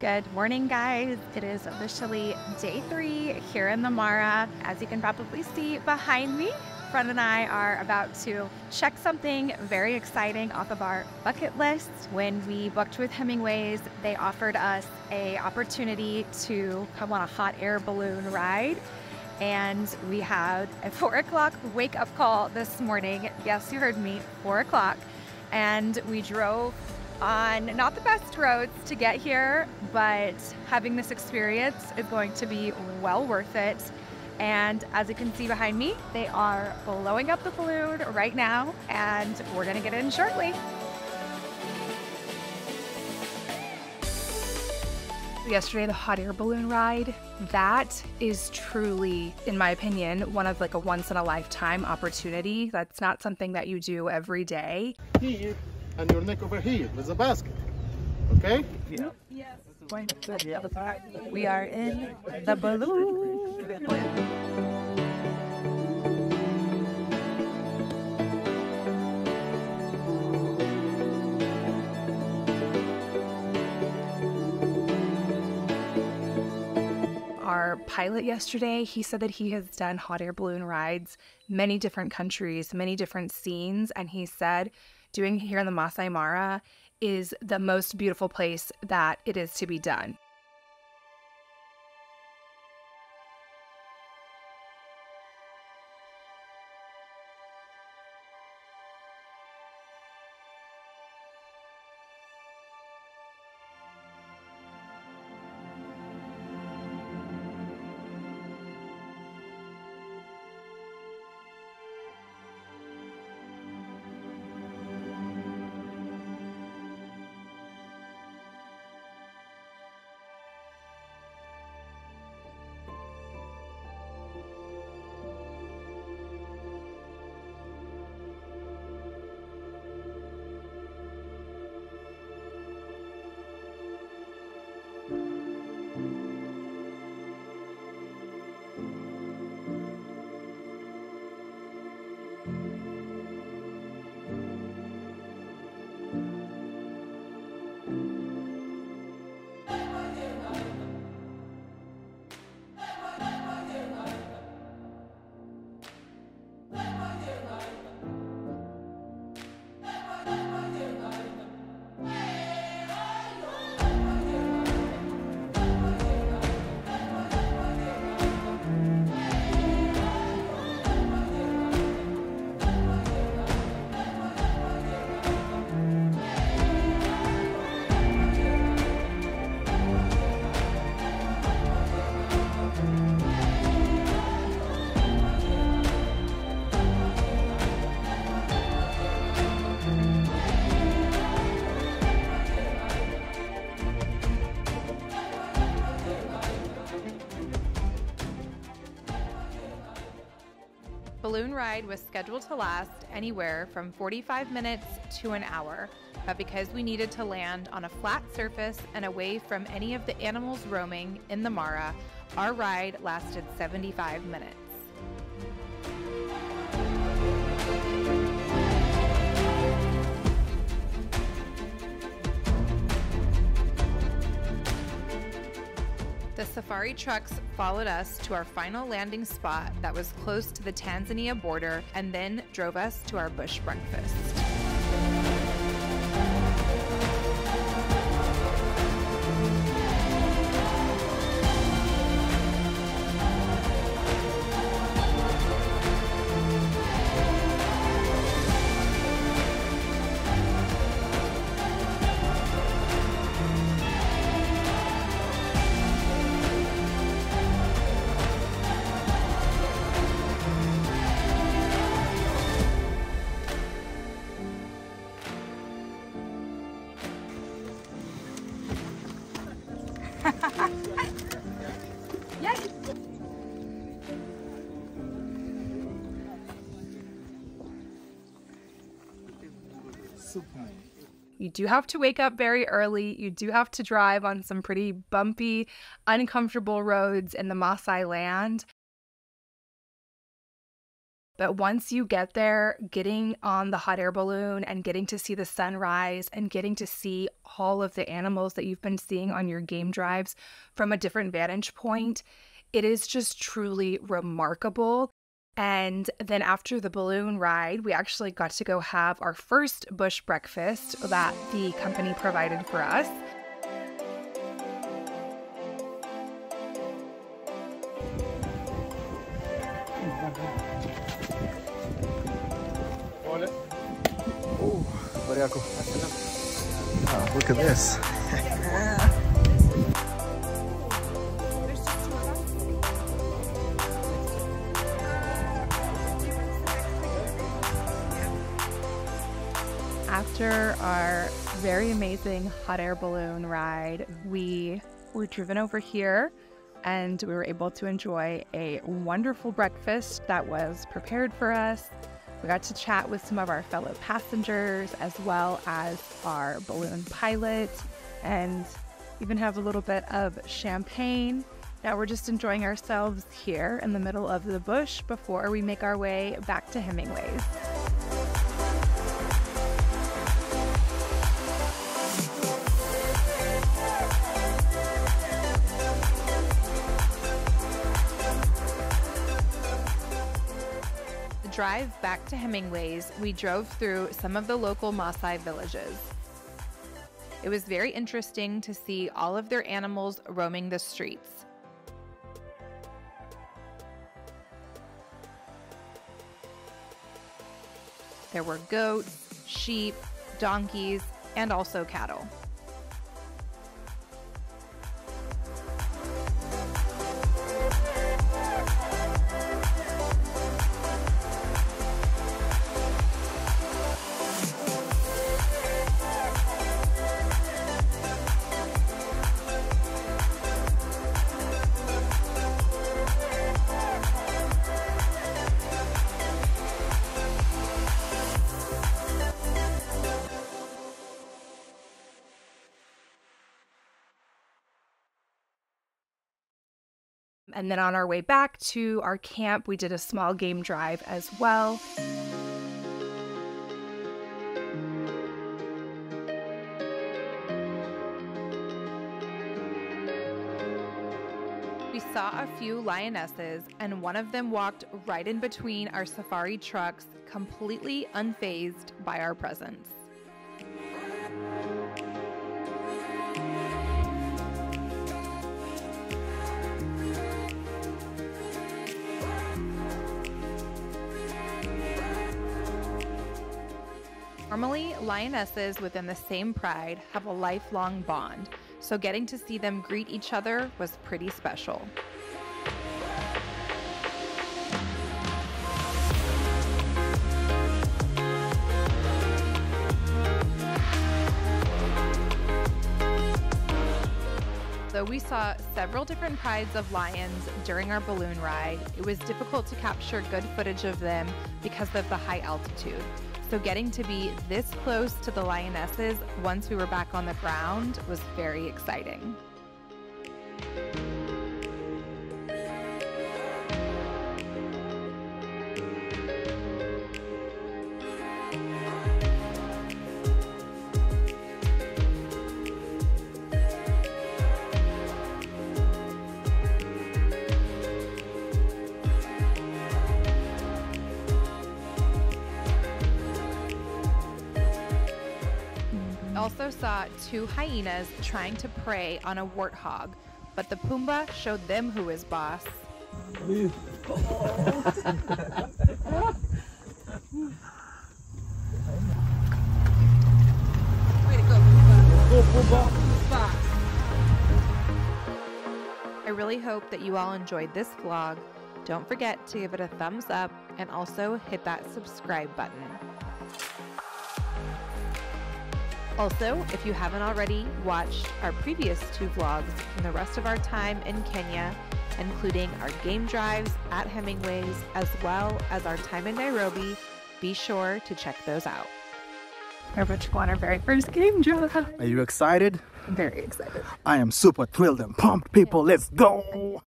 Good morning, guys. It is officially day three here in the Mara. As you can probably see behind me, Friend and I are about to check something very exciting off of our bucket list. When we booked with Hemingways, they offered us a opportunity to come on a hot air balloon ride. And we had a four o'clock wake up call this morning. Yes, you heard me, four o'clock. And we drove on not the best roads to get here, but having this experience is going to be well worth it. And as you can see behind me, they are blowing up the balloon right now, and we're gonna get in shortly. Yesterday, the hot air balloon ride, that is truly, in my opinion, one of like a once in a lifetime opportunity. That's not something that you do every day. And your neck over here. with the basket. Okay? Yeah. Yes. We are in the balloon. Our pilot yesterday, he said that he has done hot air balloon rides, many different countries, many different scenes, and he said doing here in the Masai Mara is the most beautiful place that it is to be done. Balloon ride was scheduled to last anywhere from 45 minutes to an hour, but because we needed to land on a flat surface and away from any of the animals roaming in the Mara, our ride lasted 75 minutes. The safari trucks followed us to our final landing spot that was close to the Tanzania border and then drove us to our bush breakfast. You do have to wake up very early. You do have to drive on some pretty bumpy, uncomfortable roads in the Maasai land. But once you get there, getting on the hot air balloon and getting to see the sunrise and getting to see all of the animals that you've been seeing on your game drives from a different vantage point, it is just truly remarkable. And then after the balloon ride, we actually got to go have our first bush breakfast that the company provided for us. Oh, oh, look at this. After our very amazing hot air balloon ride, we were driven over here and we were able to enjoy a wonderful breakfast that was prepared for us. We got to chat with some of our fellow passengers as well as our balloon pilot and even have a little bit of champagne. Now we're just enjoying ourselves here in the middle of the bush before we make our way back to Hemingways. Drive back to Hemingways, we drove through some of the local Maasai villages. It was very interesting to see all of their animals roaming the streets. There were goats, sheep, donkeys, and also cattle. And then on our way back to our camp, we did a small game drive as well. We saw a few lionesses, and one of them walked right in between our safari trucks, completely unfazed by our presence. Normally, lionesses within the same pride have a lifelong bond, so getting to see them greet each other was pretty special. Though we saw several different prides of lions during our balloon ride, it was difficult to capture good footage of them because of the high altitude. So getting to be this close to the lionesses once we were back on the ground was very exciting. Also saw two hyenas trying to prey on a warthog, but the Pumbaa showed them who is boss. I really hope that you all enjoyed this vlog. Don't forget to give it a thumbs up and also hit that subscribe button. Also, if you haven't already watched our previous two vlogs from the rest of our time in Kenya, including our game drives at Hemingways as well as our time in Nairobi, be sure to check those out. We're about to go on our very first game drive. Are you excited? I'm very excited. I am super thrilled and pumped, people. Let's go.